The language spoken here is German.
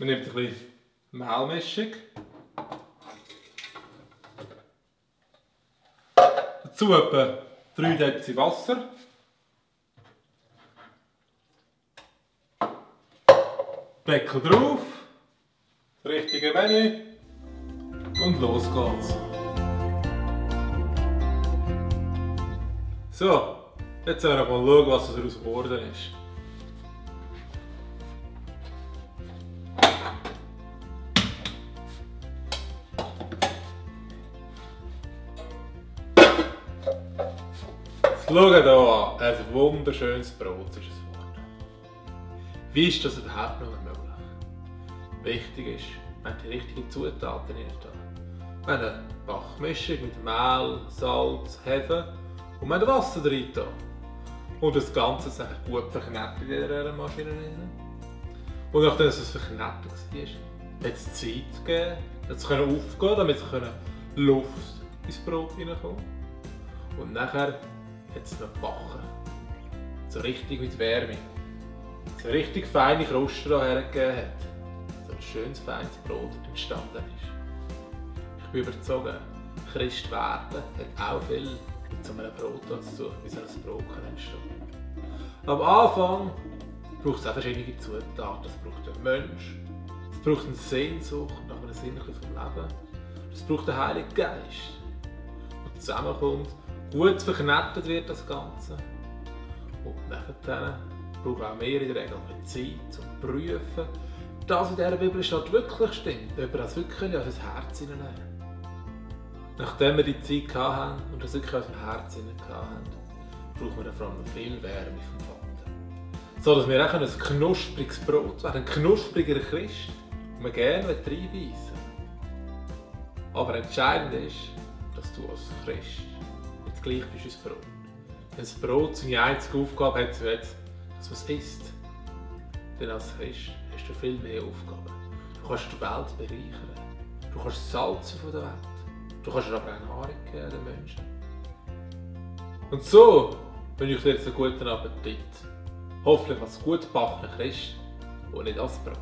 Man nimmt ein bisschen Mehlmischung. Dazu etwa 3 Dezi Wasser. Deckel drauf. Richtige Menü. Und los geht's. So, jetzt werden wir mal schauen, was daraus geworden ist. Schau an, ein wunderschönes Brot ist es geworden. Wie ist das überhaupt noch möglich? Wichtig ist, haben die richtigen Zutaten hier. Wir haben eine Backmischung mit Mehl, Salz, Hefe und haben Wasser drin. Und das Ganze ist gut verknetet in dieser Maschine. Und nachdem es verknetet war, hat es Zeit gegeben, es aufgehen damit es Luft ins Brot hineinkommt. Und nachher es noch gebacken. So richtig mit Wärme. So richtig feine Kruste hergegeben hat. So ein schönes, feines Brot entstanden ist. Ich bin überzeugt, Christ werden hat auch viel mit so einem Brot zu wie so ein Brot kann entstehen Am Anfang braucht es auch verschiedene Zutaten. Es braucht einen Mensch, es braucht eine Sehnsucht nach einem Sinn vom Leben, es braucht einen Heiligen Geist. Und zusammenkommt gut verknetet wird das Ganze. Und nachher brauchen auch mehr in der Regel Zeit zum Prüfen, dass in dieser Bibel steht, wirklich stimmt, ob wir das wirklich an unser Herz hineinnehmen. Nachdem wir die Zeit hatten und das wirklich an unserem Herz hatten, brauchen wir vor allem viel Wärme vom Vater. So dass wir auch ein knuspriges Brot werden, ein knuspriger Christ, und wir gerne reinbeissen Aber entscheidend ist, dass du als Christ gleich bist wie das Brot. Wenn das Brot seine einzige Aufgabe hat, dass man es isst, dann als Christ hast du viel mehr Aufgaben. Du kannst die Welt bereichern. Du kannst salzen von der Welt. Du kannst aber auch Nahrung geben den Menschen. Und so wünsche ich dir jetzt einen guten Appetit. Hoffentlich als gut gebackenen Christ und nicht als Brot.